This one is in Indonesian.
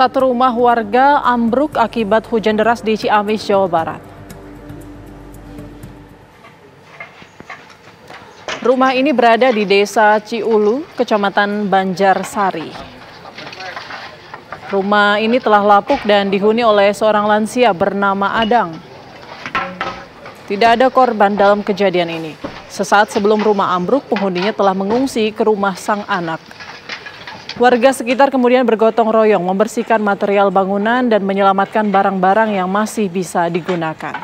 Satu rumah warga ambruk akibat hujan deras di Ciamis, Jawa Barat. Rumah ini berada di Desa Ciulu, Kecamatan Banjarsari. Rumah ini telah lapuk dan dihuni oleh seorang lansia bernama Adang. Tidak ada korban dalam kejadian ini. Sesaat sebelum rumah ambruk, penghuninya telah mengungsi ke rumah sang anak. Warga sekitar kemudian bergotong royong membersihkan material bangunan dan menyelamatkan barang-barang yang masih bisa digunakan.